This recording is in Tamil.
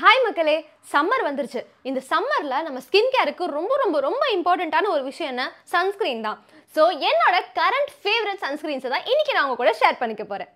ஹாய் மக்களே. சம்மர் வந்துருச்சு. இந்த சம்மரில் நம்ம ஸ்கின் கேருக்கு ரொம்ப ரொம்ப ரொம்ப இம்பார்ட்டண்ட்டான ஒரு விஷயம் என்ன? சன்ஸ்கிரீன் தான். ஸோ என்னோட கரண்ட் ஃபேவரட் சன்ஸ்கிரீன்ஸை தான் இன்றைக்கி நான் உங்கள் கூட ஷேர் பண்ணிக்க போகிறேன்